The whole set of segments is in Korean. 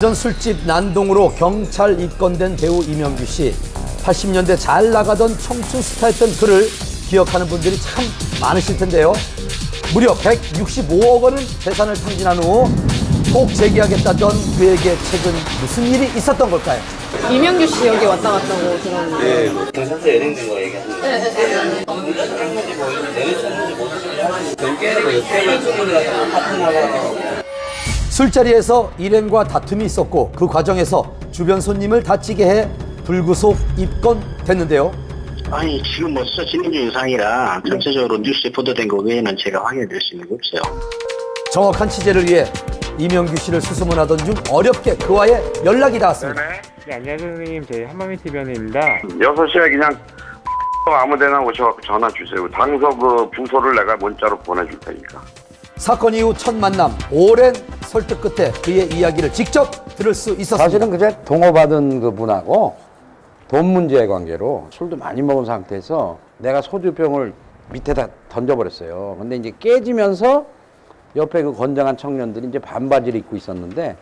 전 술집 난동으로 경찰 입건된 배우 이명규 씨. 80년대 잘 나가던 청춘 스타였던 그를 기억하는 분들이 참 많으실 텐데요. 무려 165억 원을 재산을 탕진한 후 꼭 재기하겠다던 그에게 최근 무슨 일이 있었던 걸까요? 이명규 씨 여기 왔다 갔다고 들었는데 경찰서 연행된 거 얘기하는 거예요. 문자 쳤는지 뭐 내려쳤는지 못 쳤는지 경계리고 옆에 친구들하고 같은 나라고 술자리에서 일행과 다툼이 있었고 그 과정에서 주변 손님을 다치게 해 불구속 입건됐는데요. 아니 지금 뭐 수사 진행 중인 상이라 전체적으로 뉴스에 보도된 거 외에는 제가 확인해드릴 수 있는 게 없어요. 정확한 취재를 위해 이명규 씨를 수소문하던 중 어렵게 그와의 연락이 닿았습니다. 네, 안녕하세요 선생님. 저희 한마미 TV연입니다. 6시에 그냥 아무 데나 오셔갖고 전화 주세요. 당서 그 주소를 내가 문자로 보내줄 테니까. 사건 이후 첫 만남, 오랜 설득 끝에 그의 이야기를 직접 들을 수 있었습니다. 사실은 그제 동호받은 그 분하고 돈 문제의 관계로 술도 많이 먹은 상태에서 내가 소주병을 밑에다 던져버렸어요. 근데 이제 깨지면서 옆에 그 건장한 청년들이 이제 반바지를 입고 있었는데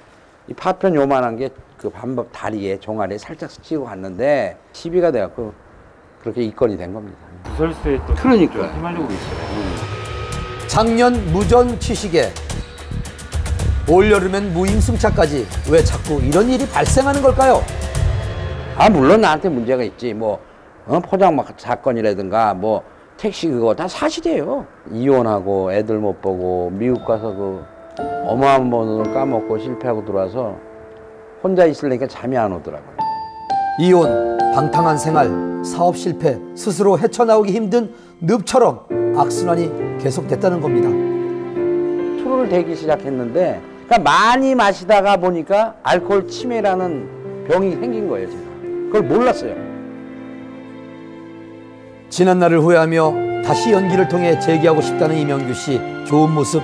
이 파편 요만한 게 그 반바 다리에 종아리에 살짝 스치고 갔는데 시비가 돼갖고 그렇게 입건이 된 겁니다. 구설수에 또 그러니까. 휘말리고 있어요. 작년 무전 취식에 올여름엔 무임승차까지 왜 자꾸 이런 일이 발생하는 걸까요? 아 물론 나한테 문제가 있지 뭐 어? 포장마차 사건이라든가 뭐 택시 그거 다 사실이에요 이혼하고 애들 못 보고 미국 가서 그 어마어마한 돈을 까먹고 실패하고 들어와서 혼자 있으려니까 잠이 안 오더라고요 이혼, 방탕한 생활, 사업 실패, 스스로 헤쳐나오기 힘든 늪처럼 악순환이 계속됐다는 겁니다. 술을 대기 시작했는데 그러니까 많이 마시다가 보니까 알코올 치매라는 병이 생긴 거예요 제가. 그걸 몰랐어요. 지난 날을 후회하며 다시 연기를 통해 재기하고 싶다는 이명규 씨 좋은 모습